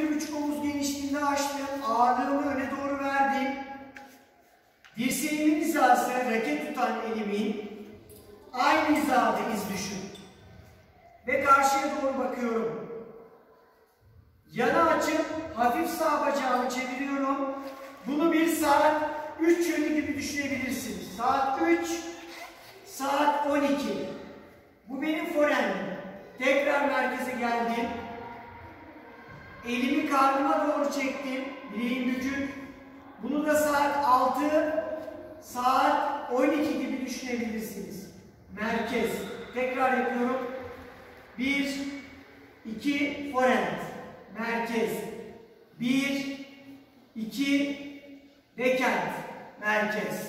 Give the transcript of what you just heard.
11,5 omuz genişliğinde açtım. Ağırlığımı öne doğru verdim. Dirseğimin hizası raket tutan elimin aynı hizada iz düşün. Ve karşıya doğru bakıyorum. Yana açıp hafif sağ bacağımı çeviriyorum. Bunu bir saat 3 yönü gibi düşünebilirsiniz. Saat 3, saat 12. Bu benim forendim. Tekrar merkeze geldim. Elimi karnıma doğru çektim. Bileğim bükük. Bunu da saat 6, saat 12 gibi düşünebilirsiniz. Merkez. Tekrar yapıyorum. 1, 2, forend. Merkez. 1, 2, bekent. Merkez.